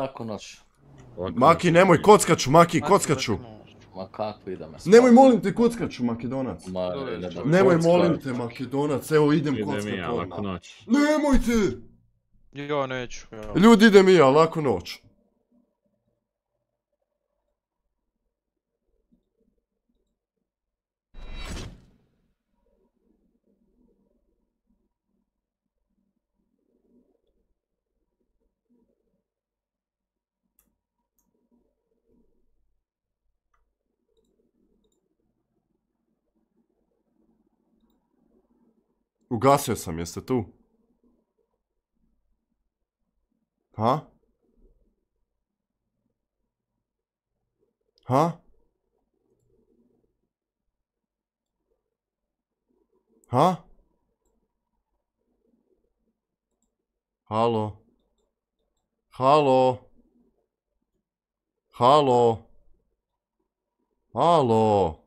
Laku noć. Maki, nemoj, kockaću, Maki, kockaću. lako. Ma kako idem? Nemoj, molim te, kockaću, Makedonac. Ma. Nemoj, molim te, Makedonac, evo idem Idem i kockat odmah. noć. Nemojte! Ja neću, ja. Ljudi, idem i ja, laku noć. Ugasio sam, jeste tu? Ha? Ha? Ha? Halo? Halo? Halo? Halo?